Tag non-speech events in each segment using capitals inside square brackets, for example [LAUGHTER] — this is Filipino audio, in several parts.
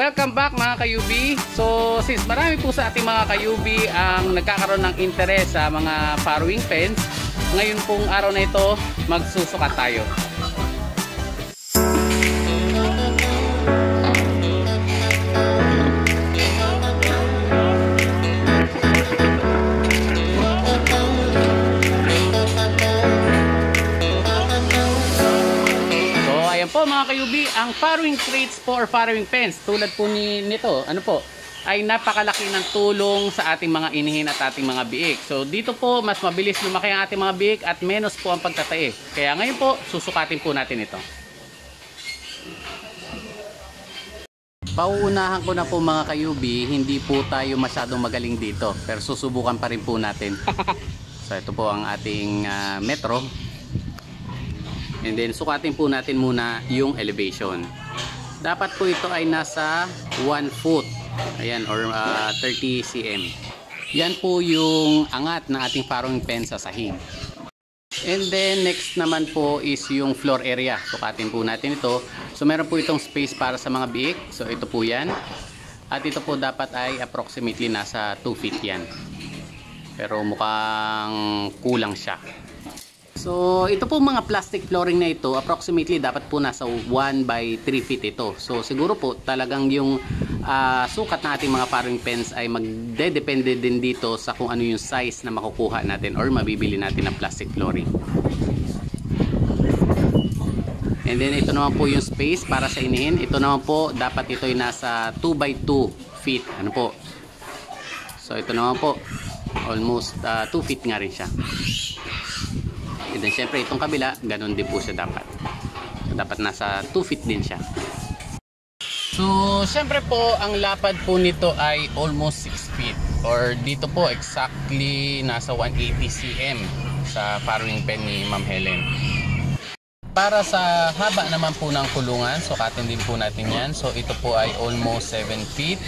Welcome back mga kayubi. So since marami po sa ating mga kayubi ang nagkakaroon ng interes sa mga farrowing pens, ngayon pong araw na ito magsusukat tayo. Ayan po mga kayubi, ang farrowing crates po or farrowing pens tulad po ni nito, ano po, ay napakalaki ng tulong sa ating mga inihin at ating mga biik. So dito po mas mabilis lumaki ang ating mga biik at menos po ang pagtatae. Kaya ngayon po susukatin po natin ito. Pauunahan ko na po mga kayubi, hindi po tayo masyadong magaling dito. Pero susubukan pa rin po natin. [LAUGHS] So ito po ang ating ah, metro. And then sukatin po natin muna yung elevation. Dapat po ito ay nasa 1 foot. Ayan, or ah, 30 cm. Yan po yung angat ng ating farrowing pen sa sahig. And then next naman po is yung floor area. Sukatin po natin ito. So meron po itong space para sa mga biik. So ito po yan. At ito po dapat ay approximately nasa 2 feet yan. Pero mukhang kulang siya. So, ito po mga plastic flooring na ito, approximately dapat po nasa 1 by 3 feet ito. So, siguro po talagang yung ah, sukat ng ating mga farrowing pens ay magdedepende din dito sa kung ano yung size na makukuha natin or mabibili natin ng plastic flooring. And then, ito naman po yung space para sa inihin. Ito naman po, dapat ito ay nasa 2 by 2 feet. Ano po? So, ito naman po, almost 2 feet nga rin siya. And then syempre itong kabila, ganun din po siya dapat. So, dapat nasa 2 feet din siya. So, syempre po, ang lapad po nito ay almost 6 feet. Or dito po, exactly nasa 180 cm sa farrowing pen ni Ma'am Helen. Para sa haba naman po ng kulungan, sukatin din po natin yan. So, ito po ay almost 7 feet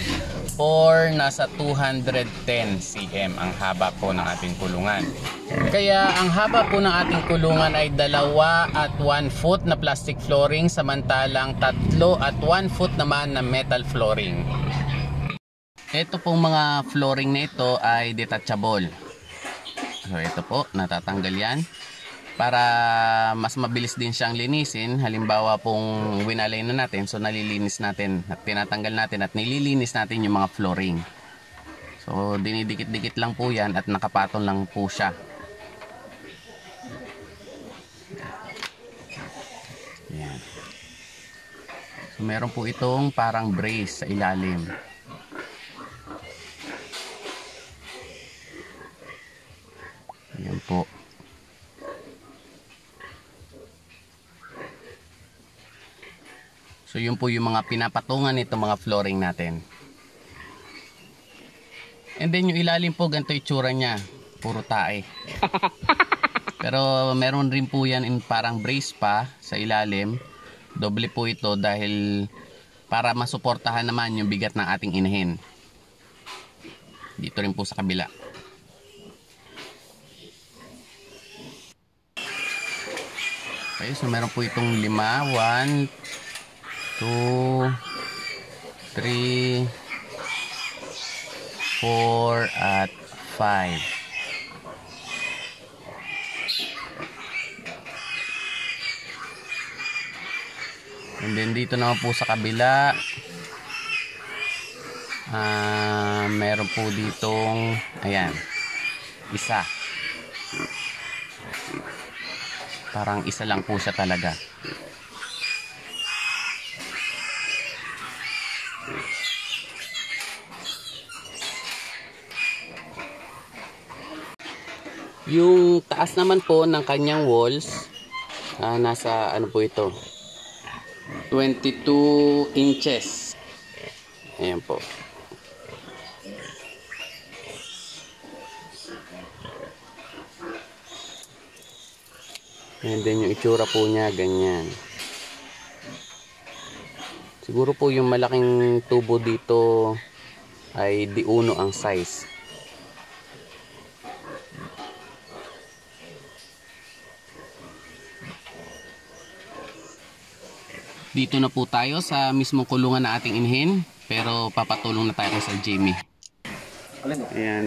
or nasa 210 cm ang haba po ng ating kulungan. Kaya ang haba po ng ating kulungan ay dalawa at 1 foot na plastic flooring samantalang tatlo at 1 foot naman na metal flooring. Ito pong mga flooring na ito ay detachable. So ito po, natatanggal yan. Para mas mabilis din siyang linisin, halimbawa pong winalay na natin, so nalilinis natin at tinatanggal natin at nililinis natin yung mga flooring. So dinidikit-dikit lang po yan at nakapatong lang po siya. Yan. So meron po itong parang brace sa ilalim. Yan po. So yun po yung mga pinapatungan nito mga flooring natin. And then yung ilalim po ganito yung tsura niya. Puro tae. [LAUGHS] Pero meron rin po yan in parang brace pa sa ilalim. Doble po ito dahil para masuportahan naman yung bigat ng ating inahin. Dito rin po sa kabila. Okay, so meron po itong lima. One, two, three, four, at five. And then dito naman po sa kabila, ah meron po ditong, ayan, isa. Parang isa lang po siya talaga. Yung taas naman po ng kanyang walls, ah, nasa ano po ito, 22 inches. Ayan po. And then yung itsura po niya, ganyan. Siguro po yung malaking tubo dito ay di uno ang size. Dito na po tayo sa mismong kulungan na ating inhin. Pero papatulong na tayo kay Sir Jimmy. Alin Dok? Ayan.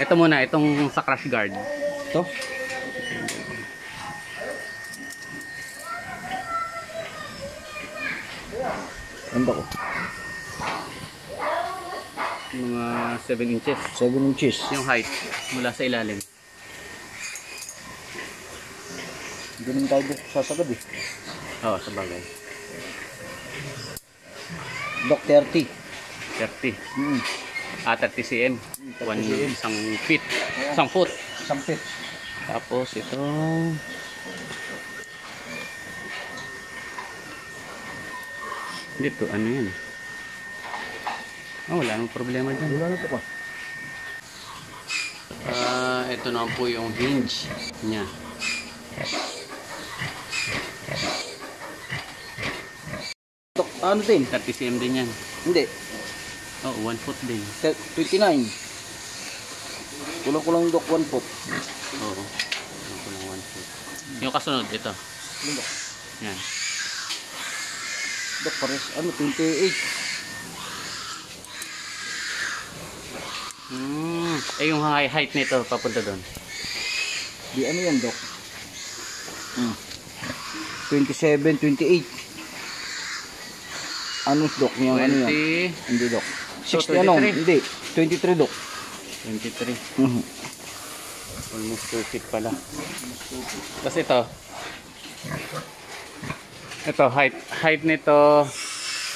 Ito muna, itong sa crash guard. Ito? Ano ko? Mga 7 inches. 7 inches. Yung height mula sa ilalim. Ganun tayo sasagad eh. Oo, sa bagay. Dok 30. 30. Hmm. Ah, 30 cm. 30 One, cm. isang feet. Isang foot. Sampit. Tapos ito. Dito, ano yan? Ah, wala nang problema dyan. Wala na ito pa. Ah, ito na po yung hinge niya. Ano din? 30 cm din yan. Hindi. Oh, 1 foot din. Te- 29. Kulang-kulang Dok 1 foot. Oo. Ano ko lang 1 foot. Yung kasunod, ito. Ano Dok? Yan. Dok, pares, ano, 28. Hmm. Eh, yung high height nito, papunta doon. Di ano yan, Dok? Hmm. 27, 28. Ano, Dok? Yung ano yan? 20, Hindi, Dok. So, 60, ano? 23? Hindi. 23, Dok. 23. Mhm. Almost 2 feet pala. Tapos ito. Ito, height. Height nito,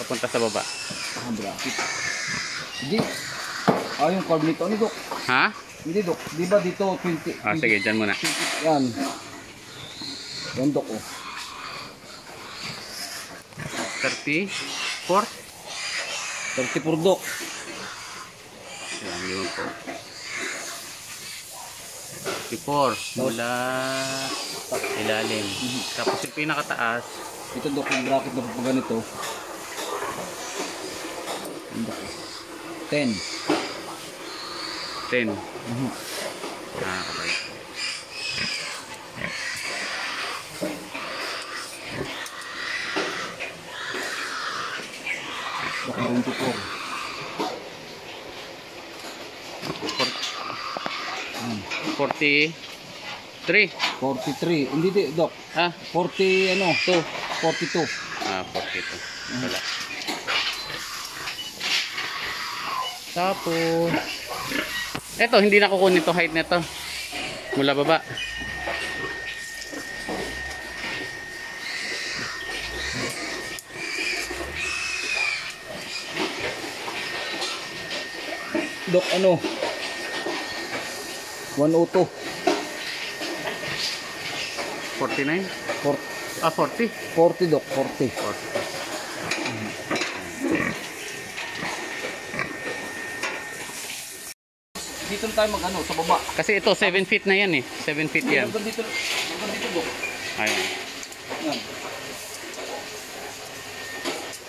papunta sa baba. Ah, bracket. Hindi. Ah, yung carb nito. Ano, Dok? Ha? Hindi, Dok. Di ba dito 20? Ah, sige, dyan muna. 20 yan. Yan, Dok, oh. 34? 34, Dok. Yan, yun po. 34 mula ilalim. Tapos yung pinakataas, Ito, Dok, yung bracket, Dok, pag ganito. Yan, Dok. 10. 10. Mhm. Ah, okay. Dok, 24. 43. 43. Hindi, di, Dok. Ah, 40, ano? 2. 42. Ah, 42. Wala. Tapos, eto, hindi na kukunin to height nito. Mula baba. Dok, ano? 102. 49? For, Ah, 40. 40, Dok. 40. 40. Dito tayo mag-ano, sa baba. Kasi ito, 7 feet na yan eh. 7 feet yan. Hanggang dito, hanggang dito, Dok. Ayun. Yan.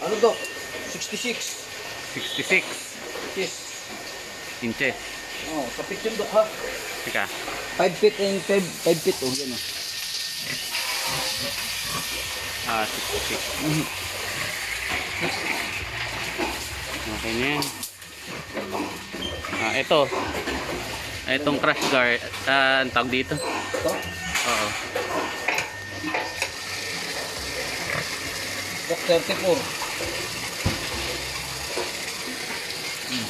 Ano, Dok? 66. 66 Yes. inches. Oh, sa picture, Dok, ha? Teka. 5 feet and 5, 5 feet, oh, yan, oh. Ah, 66. Okay na yan. Ah, ito. Itong crash guard. Ah, ang tawag dito. Ito. Oo. Dok, 34. Hmm.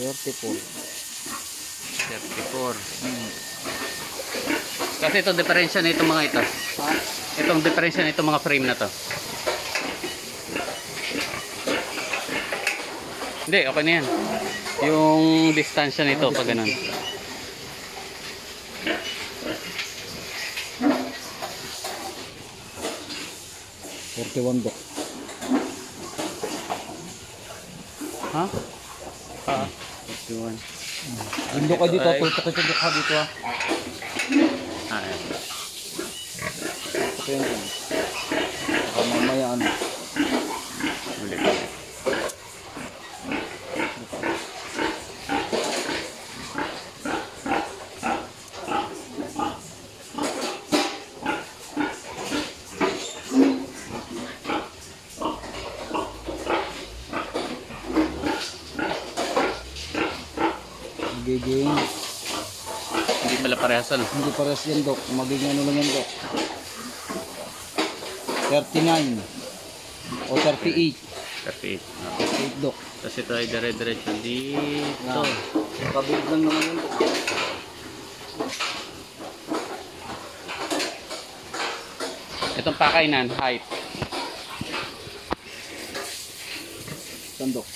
34. 34. Hmm. Kasi ito, diferensya na itong mga ito. Ha? Itong diferensya na itong mga frame na to. Hindi, okay na yan. Yung distansya nito pag ganun. Forty-one, Dok. Ha? Ah, 51. Dindo ka dito, tutok ito, Dok, ha, dito. Ah, ayan. Tutok yan, dyan. Baka mamaya, ano. Magiging Hindi pala parehas ano. hindi pares yan dok. Magiging ano lang yan dok. 39 o 38. 38. 38 dok. Tapos ito ay dire-diretso dito. Kabig lang naman yan dok. Itong pakainan, height. Saan dok?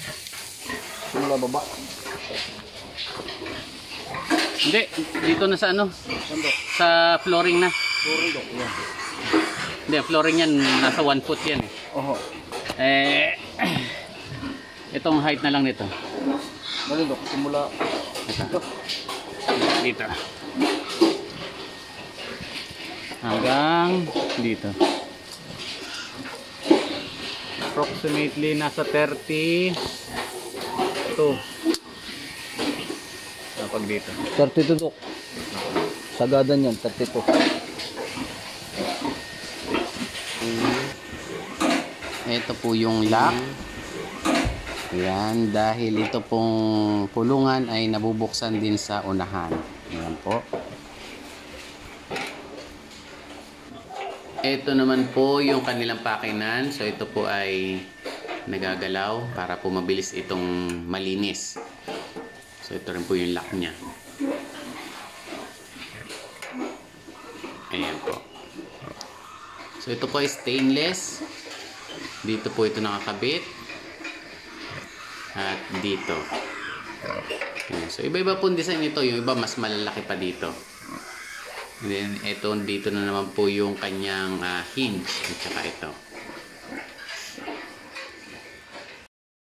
Simula baba. Hindi, dito na sa ano, sa flooring na. Sorry dok. Yan. Hindi, flooring yan, nasa 1 foot yan eh. Oho. Eh, [CLEARS THROAT] itong height na lang nito. Dali dok. Simula. Ito. Dito. Hanggang dito. Approximately nasa 30 kapag dito. 32 dok. Sagadan yan. 32. Ito po yung lock. Ayan, dahil ito pong pulungan ay nabubuksan din sa unahan. Ayan po. Ito naman po yung kanilang pakinan. So ito po ay nagagalaw para po mabilis itong malinis. So ito rin po yung lock niya. Ayan po. So ito po ay stainless. Dito po ito nakakabit. At dito. Ayan. So iba-iba po ang design nito. Yung iba mas malalaki pa dito. And then ito dito na naman po yung kanyang ah, hinge. At saka ito.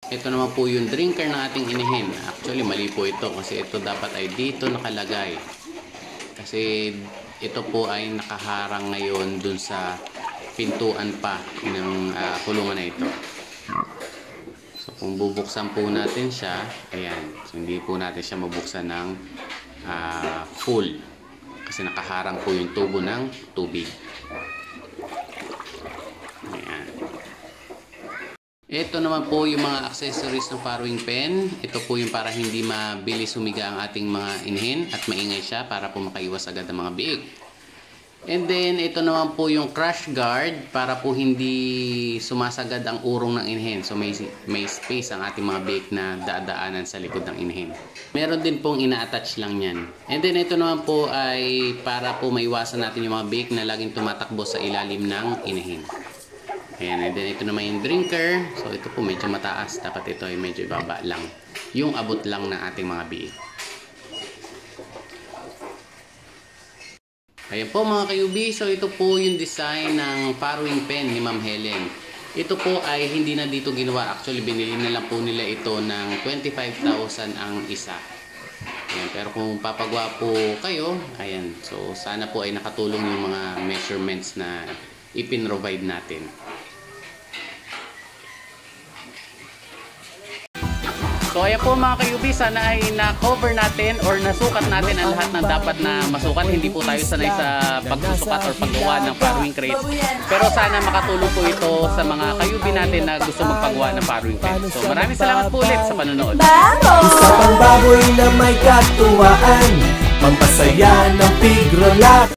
Ito naman po yung drinker ng ating inihin. Actually mali po ito kasi ito dapat ay dito nakalagay. Kasi ito po ay nakaharang ngayon dun sa pintuan pa ng ah, kulungan na ito. So kung bubuksan po natin siya, ayan. So hindi po natin siya mabuksan ng ah, full. Kasi nakaharang po yung tubo ng tubig. Ayan. Ito naman po yung mga accessories ng farrowing pen. Ito po yung para hindi mabilis humiga ang ating mga inhin at maingay siya para po makaiwas agad ang mga biig. And then, ito naman po yung crash guard para po hindi sumasagad ang urong ng inhin. So, may, may space ang ating mga bake na dadaanan sa likod ng inhin. Meron din pong ina-attach lang yan. And then, ito naman po ay para po maiwasan natin yung mga bake na laging tumatakbo sa ilalim ng inhin. Ayan, and then ito naman yung drinker. So, ito po medyo mataas. Dapat ito ay medyo ibaba lang. Yung abot lang ng ating mga biik. Ayan po mga kayubi, so ito po yung design ng farrowing pen ni Ma'am Helen. Ito po ay hindi na dito ginawa. Actually, binili na lang po nila ito ng 25,000 ang isa. Ayan, pero kung papagawa po kayo, ayan, so sana po ay nakatulong yung mga measurements na ipin-provide natin. So ayan po mga kayubi, sana ay na-cover natin or nasukat natin ang lahat ng dapat na masukat. Hindi po tayo sanay sa pagsusukat or paggawa ng farrowing crate. Pero sana makatulong po ito sa mga kayubi natin na gusto magpagawa ng farrowing crate. So maraming salamat po ulit sa panonood. Isa pang baboy na may katuwaan Pampasaya ng pigrolak